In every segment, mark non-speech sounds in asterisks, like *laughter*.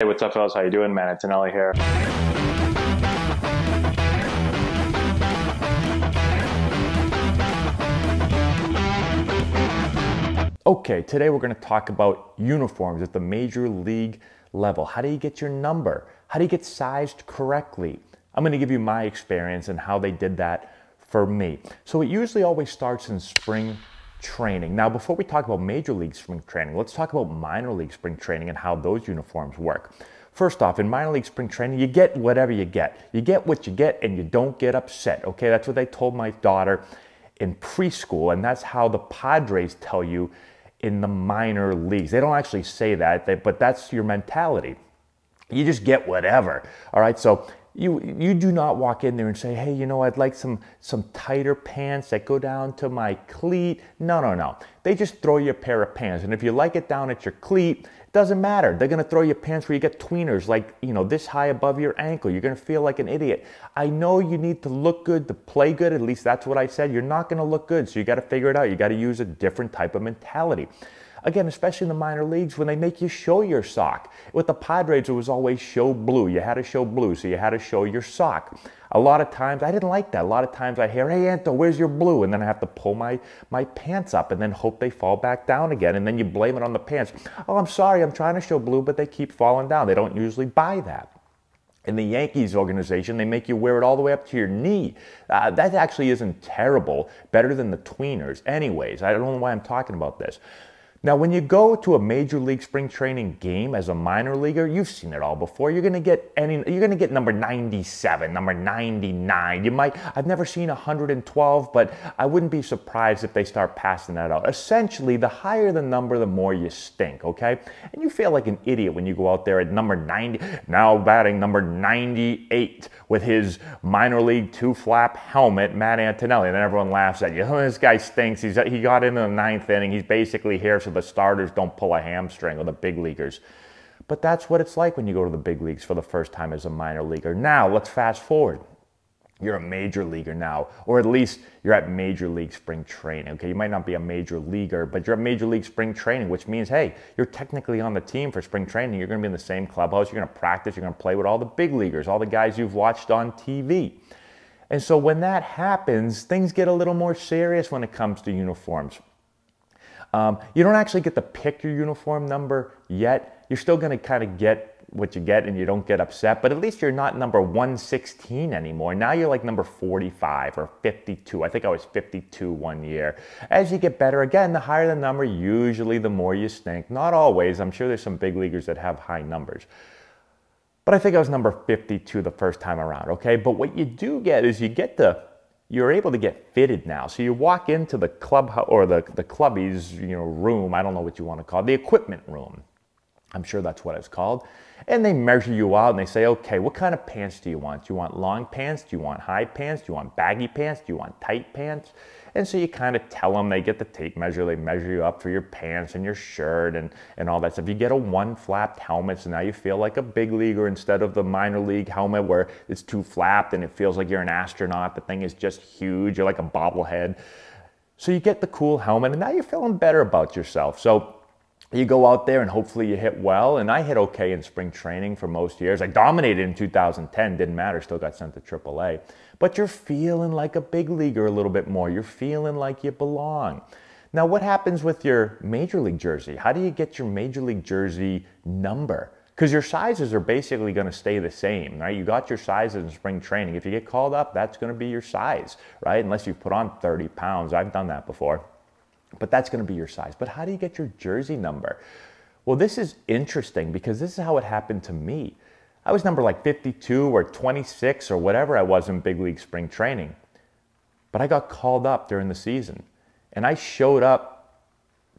Hey, what's up, fellas? How you doing? Man, it's Antonelli here. Okay, today we're going to talk about uniforms at the major league level. How do you get your number? How do you get sized correctly? I'm going to give you my experience and how they did that for me. So it usually always starts in spring training. Now, before we talk about major league spring training, let's talk about minor league spring training and how those uniforms work. First off, in minor league spring training, you get whatever you get. You get what you get and you don't get upset. Okay, that's what they told my daughter in preschool, and that's how the Padres tell you in the minor leagues. They don't actually say that, but that's your mentality. You just get whatever. All right, so you you do not walk in there and say, "Hey, you know, I'd like some some tighter pants that go down to my cleat." No, no, no. They just throw you a pair of pants, and if you like it down at your cleat, it doesn't matter. They're gonna throw you pants where you get tweeners, like you know, this high above your ankle. You're gonna feel like an idiot. I know you need to look good to play good. At least that's what I said. You're not gonna look good, so you got to figure it out. You got to use a different type of mentality. Again, especially in the minor leagues when they make you show your sock. With the Padres, it was always show blue. You had to show blue, so you had to show your sock. A lot of times, I didn't like that. A lot of times I hear, hey, Anto, where's your blue? And then I have to pull my, my pants up and then hope they fall back down again. And then you blame it on the pants. Oh, I'm sorry, I'm trying to show blue, but they keep falling down. They don't usually buy that. In the Yankees organization, they make you wear it all the way up to your knee. Uh, that actually isn't terrible. Better than the tweeners. Anyways, I don't know why I'm talking about this. Now, when you go to a major league spring training game as a minor leaguer, you've seen it all before. You're gonna get any, you're gonna get number 97, number 99. You might, I've never seen 112, but I wouldn't be surprised if they start passing that out. Essentially, the higher the number, the more you stink, okay? And you feel like an idiot when you go out there at number 90, now batting number 98 with his minor league two flap helmet, Matt Antonelli. And then everyone laughs at you. Oh, *laughs* this guy stinks. He's, he got into the ninth inning. He's basically here the starters don't pull a hamstring or the big leaguers. But that's what it's like when you go to the big leagues for the first time as a minor leaguer. Now, let's fast forward. You're a major leaguer now, or at least you're at major league spring training. Okay, you might not be a major leaguer, but you're at major league spring training, which means, hey, you're technically on the team for spring training. You're going to be in the same clubhouse. You're going to practice. You're going to play with all the big leaguers, all the guys you've watched on TV. And so when that happens, things get a little more serious when it comes to uniforms. Um, you don't actually get to pick your uniform number yet. You're still going to kind of get what you get and you don't get upset, but at least you're not number 116 anymore. Now you're like number 45 or 52. I think I was 52 one year. As you get better, again, the higher the number, usually the more you stink. Not always. I'm sure there's some big leaguers that have high numbers. But I think I was number 52 the first time around, okay? But what you do get is you get the you're able to get fitted now. So you walk into the club or the, the clubby's you know, room, I don't know what you want to call it, the equipment room. I'm sure that's what it's called. And they measure you out and they say, okay, what kind of pants do you want? Do you want long pants? Do you want high pants? Do you want baggy pants? Do you want tight pants? And so you kind of tell them, they get the tape measure, they measure you up for your pants and your shirt and, and all that stuff. You get a one flapped helmet, so now you feel like a big leaguer instead of the minor league helmet where it's too flapped and it feels like you're an astronaut. The thing is just huge, you're like a bobblehead. So you get the cool helmet and now you're feeling better about yourself. So you go out there and hopefully you hit well. And I hit okay in spring training for most years. I dominated in 2010, didn't matter, still got sent to AAA. But you're feeling like a big leaguer a little bit more. You're feeling like you belong. Now, what happens with your major league jersey? How do you get your major league jersey number? Because your sizes are basically going to stay the same, right? You got your sizes in spring training. If you get called up, that's going to be your size, right? Unless you've put on 30 pounds. I've done that before. But that's going to be your size. But how do you get your jersey number? Well, this is interesting because this is how it happened to me. I was number like 52 or 26 or whatever I was in big league spring training. But I got called up during the season. And I showed up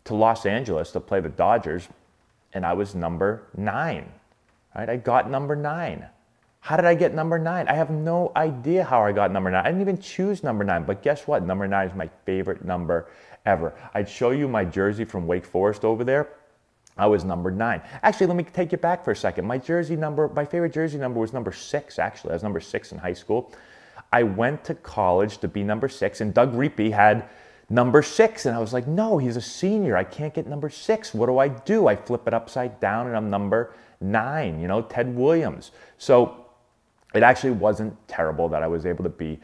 to Los Angeles to play the Dodgers, and I was number nine. Right? I got number nine. How did I get number nine? I have no idea how I got number nine. I didn't even choose number nine, but guess what? Number nine is my favorite number ever. I'd show you my jersey from Wake Forest over there. I was number nine. Actually, let me take you back for a second. My jersey number, my favorite jersey number was number six, actually. I was number six in high school. I went to college to be number six, and Doug Reapy had number six. And I was like, no, he's a senior. I can't get number six. What do I do? I flip it upside down, and I'm number nine, you know, Ted Williams. So it actually wasn't terrible that I was able to be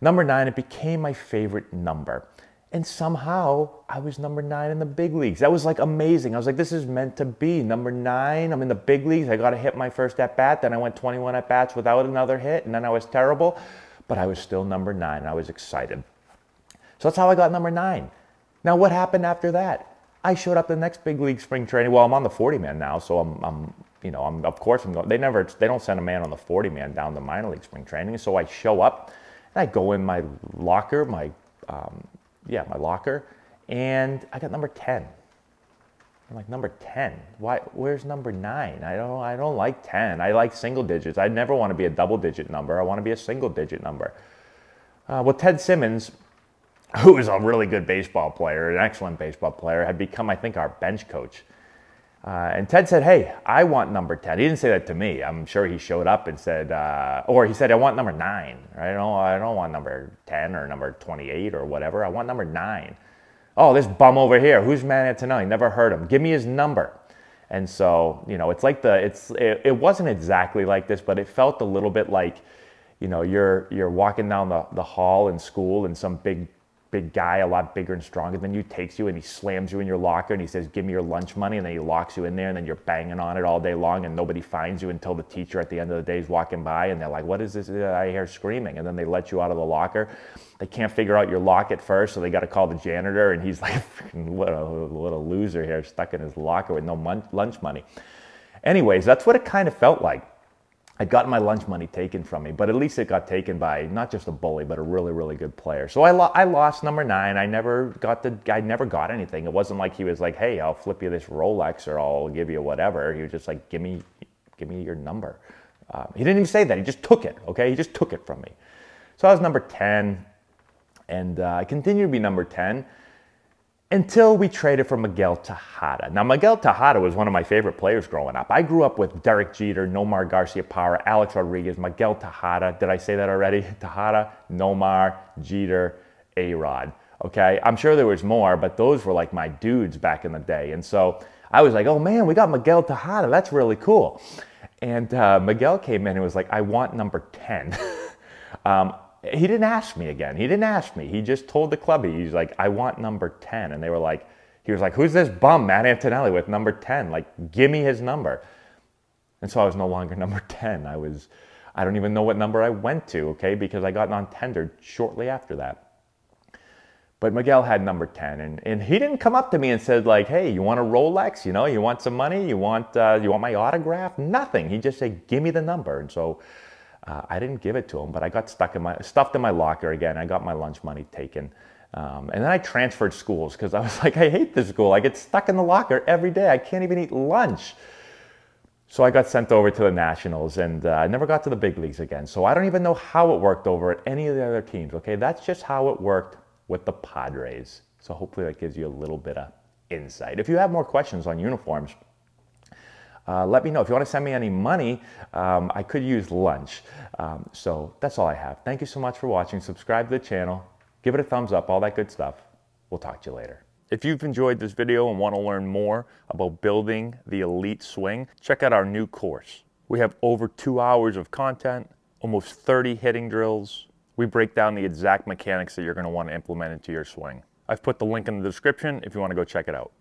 number nine. It became my favorite number. And somehow I was number nine in the big leagues. That was like amazing. I was like, this is meant to be. Number nine, I'm in the big leagues. I got to hit my first at bat. Then I went 21 at bats without another hit. And then I was terrible, but I was still number nine. I was excited. So that's how I got number nine. Now, what happened after that? I showed up the next big league spring training. Well, I'm on the 40 man now. So I'm, I'm you know, I'm, of course I'm going, they never, they don't send a man on the 40 man down to minor league spring training. So I show up and I go in my locker, my, um, yeah, my locker, and I got number 10. I'm like, number 10? Why, where's number nine? I don't, I don't like 10. I like single digits. I never want to be a double digit number. I want to be a single digit number. Uh, well, Ted Simmons, who is a really good baseball player, an excellent baseball player, had become, I think, our bench coach. Uh, and Ted said, Hey, I want number 10. He didn't say that to me. I'm sure he showed up and said, uh, or he said, I want number nine. I don't, I don't want number 10 or number 28 or whatever. I want number nine. Oh, this bum over here. Who's Manny Never heard him. Give me his number. And so, you know, it's like the, it's, it, it wasn't exactly like this, but it felt a little bit like, you know, you're, you're walking down the, the hall in school and some big big guy, a lot bigger and stronger than you, takes you and he slams you in your locker and he says, Give me your lunch money. And then he locks you in there and then you're banging on it all day long and nobody finds you until the teacher at the end of the day is walking by and they're like, What is this I hear screaming? And then they let you out of the locker. They can't figure out your lock at first, so they got to call the janitor and he's *laughs* like, What a, little loser here, stuck in his locker with no lunch money. Anyways, that's what it kind of felt like. I'd gotten my lunch money taken from me, but at least it got taken by not just a bully, but a really, really good player. So I, lo- I lost number nine. I never got the, I never got anything. It wasn't like he was like, hey, I'll flip you this Rolex or I'll give you whatever. He was just like, give me, give me your number. Um, he didn't even say that. He just took it. Okay, he just took it from me. So I was number ten, and uh, I continued to be number ten until we traded for Miguel Tejada. Now, Miguel Tejada was one of my favorite players growing up. I grew up with Derek Jeter, Nomar Garcia Garciaparra, Alex Rodriguez, Miguel Tejada. Did I say that already? *laughs* Tejada, Nomar, Jeter, A-Rod. Okay, I'm sure there was more, but those were like my dudes back in the day. And so I was like, oh man, we got Miguel Tejada. That's really cool. And uh, Miguel came in and was like, I want number 10. *laughs* um, he didn't ask me again. He didn't ask me. He just told the club, he's like, I want number 10. And they were like, he was like, who's this bum, Matt Antonelli, with number 10? Like, give me his number. And so I was no longer *laughs* number 10. I was, I don't even know what number I went to, okay, because I got non-tendered shortly after that. But Miguel had number 10, and, and he didn't come up to me and said, like, hey, you want a Rolex? You know, you want some money? You want, uh, you want my autograph? Nothing. He just said, give me the number. And so uh, I didn't give it to him, but I got stuck in my stuffed in my locker again. I got my lunch money taken. Um, and then I transferred schools because I was *laughs* like, I hate this school. I get stuck in the locker every day. I can't even eat lunch. So I got sent over to the Nationals and uh, I never got to the big leagues again. So I don't even know how it worked over at any of the other teams. Okay, that's just how it worked with the Padres. So hopefully that gives you a little bit of insight. If you have more questions on uniforms, uh, let me know. If you want to send me any money, um, I could use lunch. Um, so that's all I have. Thank you so much for watching. Subscribe to the channel. Give it a thumbs up, all that good stuff. We'll talk to you later. If you've enjoyed this video and want to learn more about building the elite swing, check out our new course. We have over two hours of content, almost 30 hitting drills. We break down the exact mechanics that you're going to want to implement into your swing. I've put the link in the description if you want to go check it out.